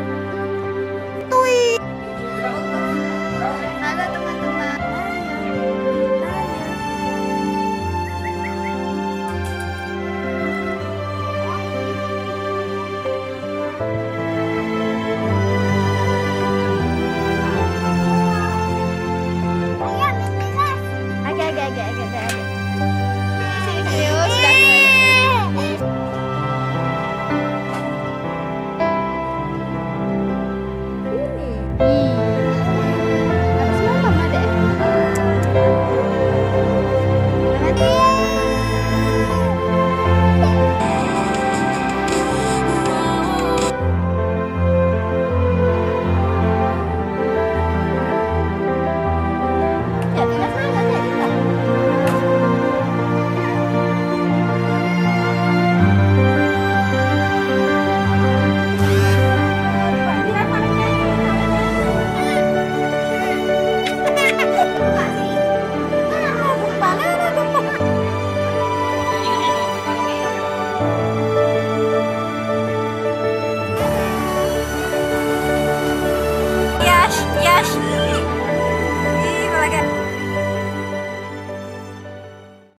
good.